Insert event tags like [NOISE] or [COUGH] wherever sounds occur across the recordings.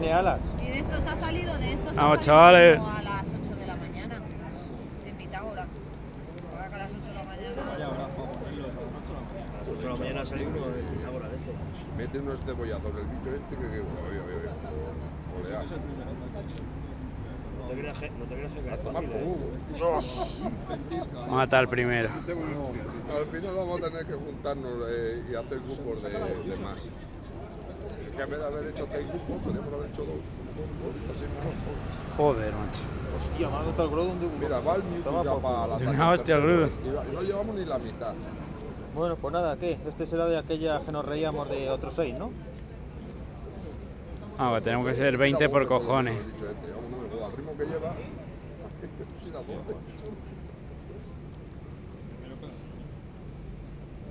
tiene alas. Y de estos ha salido, de estos Vamos, ha salido chavales. como a las 8 de la mañana. De Pitágora. Ahora que a las 8 de la mañana. Vaya hora para ponerlo, a las 8 de la mañana. A las 8 de la mañana salió uno de ahora de esto. Mete unos cebollazos el bicho este que... que oye, oye, oye. Olea. No te creas que, no te creas que es fácil, ¿eh? [LAUGHS] Mata al primero. Al final vamos a tener que juntarnos eh, y hacer grupos de, de más. Que en vez de haber hecho seis grupos, podríamos haber hecho dos. Joder, macho. Hostia, me ha dado el Grodon de un Mira, va el Mewtwo ya para la una hostia, Grudo. Y no llevamos ni la mitad. Bueno, pues nada, ¿qué? Este será de aquella que nos reíamos de otros seis, ¿no? Ah, pues tenemos que ser 20 por cojones. El [LAUGHS] este, vamos, no me jodas, al ritmo que lleva. Mira, dos.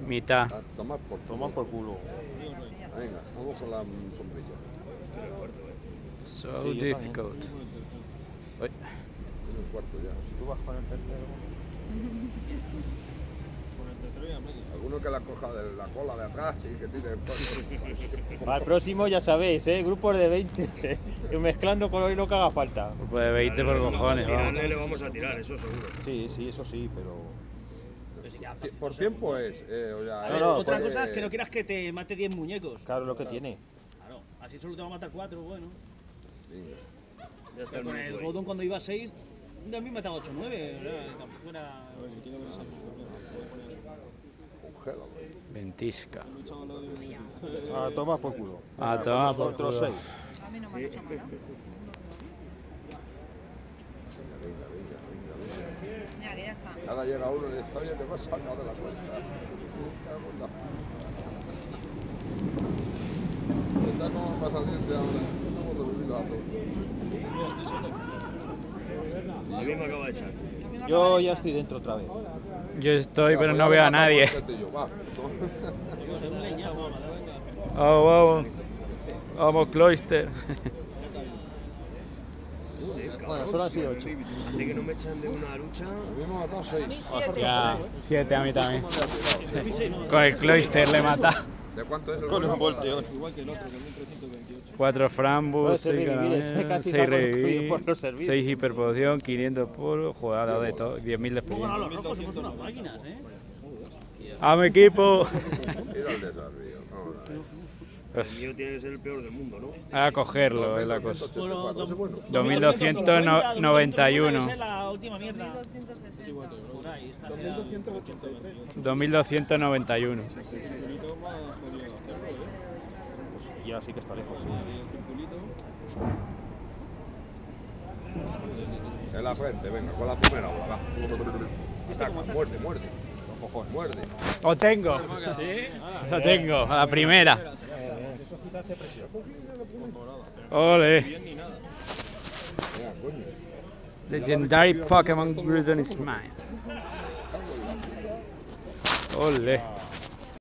Mitad. A tomar por Toma por culo. Venga, vamos con la sombrilla. So Sí, difficult. Uy, En el cuarto ya. Si tú vas con el tercero. Con el tercero y a medio. Alguno que la coja de la cola de atrás y que tire el Para [LAUGHS] el próximo ya sabéis, ¿eh? Grupos de 20. [LAUGHS] y mezclando con lo que haga falta. grupo de 20 por cojones. Tirarle le vamos a tirar, eso seguro. Sí, sí, eso sí, pero. Por tiempo es. Eh, o sea, No, eh, no, Otra pues, cosa es eh, que no quieras que te mate 10 muñecos. Claro, lo que tiene. Claro, así solo te va a matar 4, bueno. Pero con el. Godon cuando iba a 6, a mí me mataba 8 9. Tampoco era. A ver, ver. Ventisca. Luchaba al lado de un- Ah, toma por culo. Ah, toma por Otros culo. seis. A mí no me ha hecho nada. [LAUGHS] Venga, venga, venga, venga. Mira, que ya está. Ahora llega uno y le dice, oye, te vas a sacar de la cuenta. Esta no va a salir de ahora. Mí me acaba de echar. Yo ya estoy dentro otra vez. Yo estoy, pero Pues no ya veo a lo nadie. va. Oh, [LAUGHS] vamos. Vamos, Cloister. [LAUGHS] Bueno, solo han sido 8. Hace que no me echan de una lucha. Hemos matado seis. Ya, 7 a mí también. [LAUGHS] Con el Cloister le mata. ¿De cuánto es el Con un volteón. Igual que el otro, que es 1328. 4 frambus, Puede 6 ser revivir, ese casi 6 salgo incluido revivir, por los servicios. 6 hiperpoción, 500 polo, joder, ha dado de todo, 10.000 de Bueno, experiencia. los rojos somos unas máquinas, ¿eh? ¡A mi equipo! El mío tiene que ser el peor del mundo, ¿no? A cogerlo, es la cosa. 284, ese es bueno. 2291. Esa es la última mierda. 1260. Por ahí, esta será. 2291. Bonito más podría hacerlo, ¿eh? Ya sí que está lejos. En la frente, venga, con la primera bola, va. Ataca, muerde, muerde. Muerde. ¡Lo tengo! Lo tengo, a la primera. ¡Ole! Legendary Pokémon Groudon is mine. ¡Ole!